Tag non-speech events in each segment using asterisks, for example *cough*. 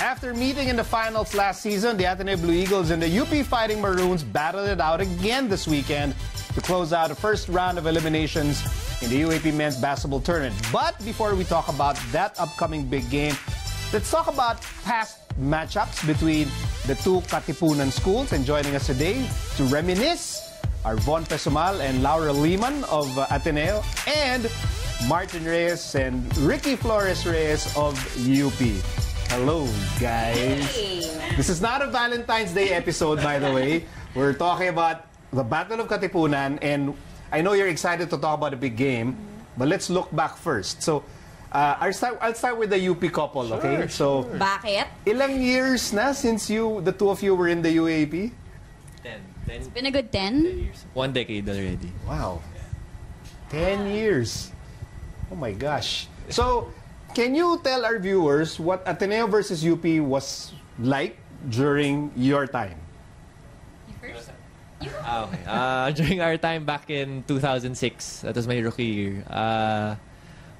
After meeting in the finals last season, the Ateneo Blue Eagles and the UP Fighting Maroons battled it out again this weekend to close out the first round of eliminations in the UAAP men's basketball tournament. But before we talk about that upcoming big game, let's talk about past matchups between the two Katipunan schools. And joining us today to reminisce are Von Pessumal and Laura Lehmann of Ateneo and Martin Reyes and Riki Flores Reyes of UP. Hello, guys. Hey. This is not a Valentine's Day episode, by the way. We're talking about the Battle of Katipunan, and I know you're excited to talk about a big game, but let's look back first. So, uh, I'll, start, I'll start with the UP couple, okay? So, Bakit? ilang years na since you, the two of you were in the UAAP? Ten. Ten it's Been a good 10? years. One decade already. Wow. 10 years. Oh my gosh. So, can you tell our viewers what Ateneo versus UP was like during your time? Ah, okay. Uh, *laughs* during our time back in 2006, that was my rookie year. Uh,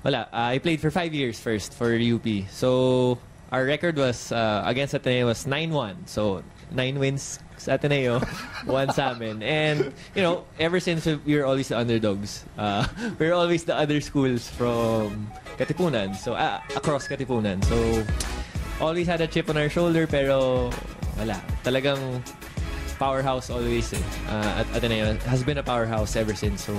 wala. Uh, I played for five years first for UP. So, our record was, uh, against Ateneo was 9-1. So, nine wins sa Ateneo, *laughs* one sa amin. And, you know, ever since we were always the underdogs. Uh, we *laughs* were always the other schools from Katipunan. So, uh, across Katipunan. So, always had a chip on our shoulder pero wala. Talagang powerhouse always eh. Uh, at Ateneo has been a powerhouse ever since. So,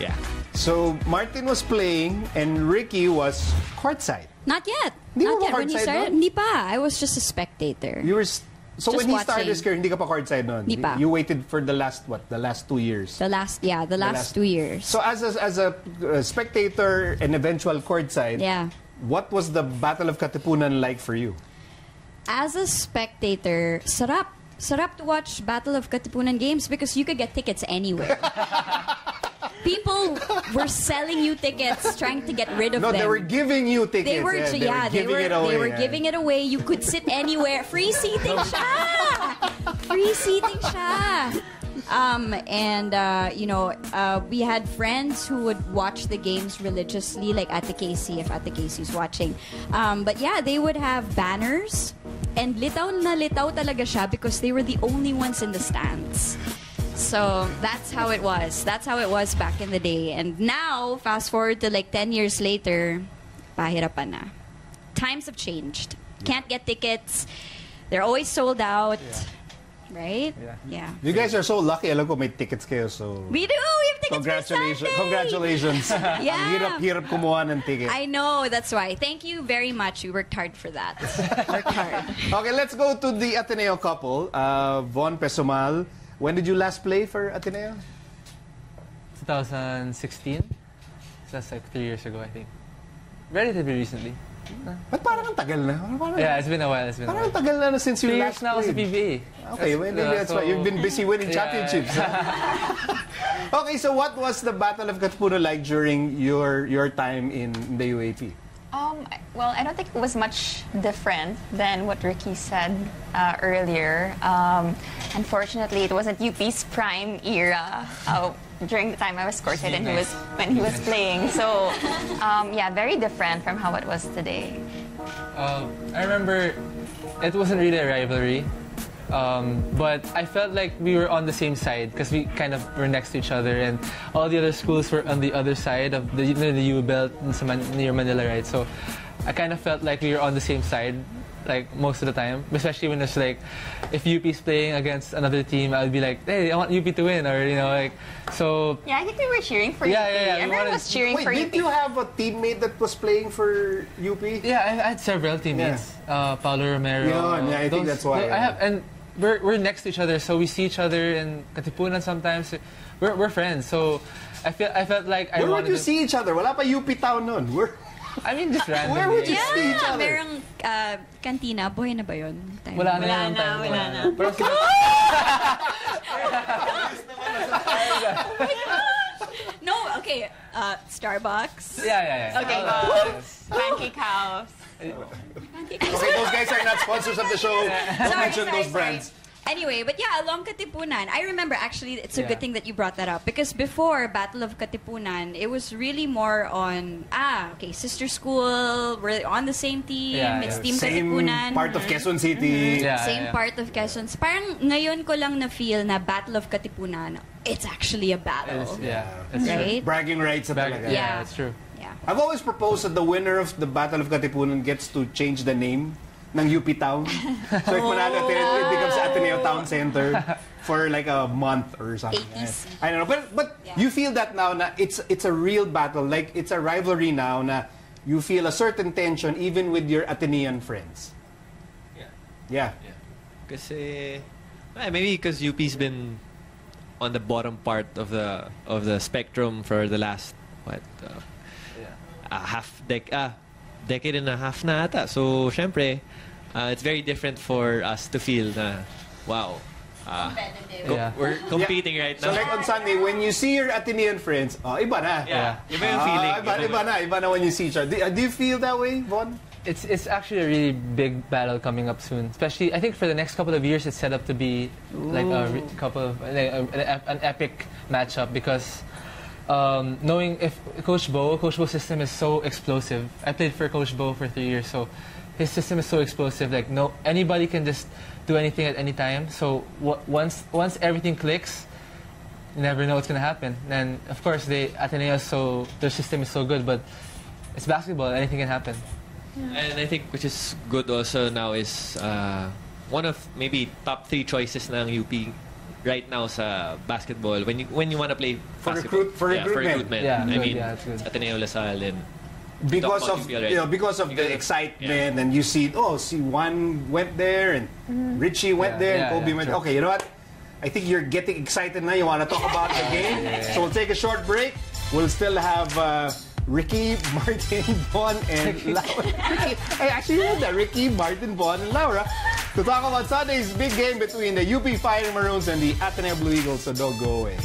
yeah. So, Martin was playing and Riki was courtside. Not yet. Hindi mo Not yet. When he started, nun? hindi pa. I was just a spectator. You were s- so Just when he started watching. his career, hindi ka pa courtside noon. Hindi pa. You waited for the last what? The last two years. The last, yeah, the last, last- two years. So as a, as a uh, spectator and eventual courtside, yeah. what was the Battle of Katipunan like for you? As a spectator, sarap. Sarap to watch Battle of Katipunan games because you could get tickets anywhere. *laughs* People *laughs* were selling you tickets, trying to get rid of No, them. they were giving you tickets. They were, yeah, yeah, they giving were, it away. they were yeah. giving it away. You could sit *laughs* anywhere. Free seating siya! Free seating siya! Um, and, uh, you know, uh, we had friends who would watch the games religiously, like at the Casey, if at the Casey's watching. Um, but yeah, they would have banners. And litaw na litaw talaga siya because they were the only ones in the stands. So that's how it was. That's how it was back in the day. And now, fast forward to like 10 years later, pahirapan na. Times have changed. Can't get tickets. They're always sold out. Right? Yeah. You guys are so lucky. Alam ko may tickets kayo, so... We do! We have tickets Congratulations. Congratulations. *laughs* Yeah. Ang hirap-hirap kumuha ng ticket. I know, that's why. Thank you very much. We worked hard for that. *laughs* worked hard. Okay, let's go to the Ateneo couple. Uh, Von Pessumal. When did you last play for Ateneo? 2016. So that's like three years ago, I think. Relatively recently. Ba't parang ang tagal na? Parang, Yeah, it's been a while. It's been a parang ang while. tagal na since you Three last years na ako sa played. PBA. Okay, well, maybe that's why. You've been busy winning Yeah. championships. *laughs* okay, so what was the Battle of Katipunan like during your your time in the UAP? Um, well, I don't think it was much different than what Riki said uh, earlier. Um, unfortunately, it wasn't UP's prime era uh, during the time I was courtside and he was when he was playing. So, um, yeah, very different from how it was today. Um, I remember it wasn't really a rivalry, um, but I felt like we were on the same side because we kind of were next to each other, and all the other schools were on the other side of the, near the U belt near Manila, right? So I kind of felt like we were on the same side. Like most of the time, especially when it's like, if UP's playing against another team, I'd be like, "Hey, I want UP to win," or you know, like, so Yeah, I think we were cheering for Yeah, UP. yeah, yeah, we Everyone wanted- was cheering Wait, for did UP. you have a teammate that was playing for UP? Yeah, I, I had several teammates. Uh, Paulo Romero. Yeah, yeah, I think that's why, I have, and we're, we're next to each other, so we see each other in Katipunan sometimes. We're, we're friends, so I feel I felt like I Where would you to, see each other? Wala pa UP town nun. Where? *laughs* I mean, just *laughs* randomly. Where would you Yeah, see each other? merong uh, kantina. Buhay na ba yun? Time Wala na Wala yung na, time. wala na. Pero sila- *laughs* No, okay. Uh, Starbucks. yeah, yeah, yeah. Okay, Uh, Pancake House. Okay, those guys are not sponsors of the show. Don't Sorry, mention sorry, those brands. Anyway, but yeah, along Katipunan, I remember actually it's a Yeah. good thing that you brought that up because before Battle of Katipunan, it was really more on ah, okay, sister school, we're on the same team, Yeah, it's yeah. Team Same Katipunan. part of Quezon City. Yeah, Same yeah. part of Quezon. Parang ngayon ko lang na feel na Battle of Katipunan, it's actually a battle. It's- yeah, that's true. Right? Bragging rights na Back- talaga. yeah, Yeah. that's true. Yeah. I've always proposed that the winner of the Battle of Katipunan gets to change the name ng UP Town. *laughs* So if manalo it, it becomes Ateneo Town Center *laughs* for like a month or something. 80s. I don't know. But but Yeah. you feel that now na it's it's a real battle. Like it's a rivalry now na you feel a certain tension even with your Atenean friends. Yeah. Yeah. Kasi, eh, maybe because UP's been on the bottom part of the of the spectrum for the last what uh, a half dec ah decade and a half na ata. So, syempre, uh, it's very different for us to feel na wow. Uh, co- Yeah. We're competing right now. So like on Sunday, when you see your Atenean friends, oh, iba na. yeah. Iba yung Ah, feeling. iba, iba na. Iba na when you see each other. Do, do you feel that way, Von? It's it's actually a really big battle coming up soon. Especially, I think for the next couple of years, it's set up to be like a re- couple of like a, an, an epic matchup because um, knowing if Coach Bo, Coach Bo's system is so explosive. I played for Coach Bo for three years, so his system is so explosive. Like no, anybody can just do anything at any time. So w- once once everything clicks, you never know what's gonna happen. And of course, they Ateneo so their system is so good, but it's basketball. Anything can happen. And I think which is good also now is uh, one of maybe top three choices ng UP right now sa basketball when you when you want to play For basketball. recruit- for yeah, recruitment. Yeah, I good, mean, yeah, it's good. Ateneo La Salle and because of about UP already. you know because of the Because of- excitement and you see oh see one went there and Ricci went Yeah, there yeah, and Kobe yeah, went sure. okay you know what I think you're getting excited now you want to talk *laughs* about the game so we'll take a short break we'll still have uh, Riki *laughs* Martin Von and *laughs* Laura Riki, I actually read that Riki Martin Von and Laura to talk about Sunday's big game between the UP Fighting Maroons and the Ateneo Blue Eagles so don't go away